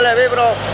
ya vibro.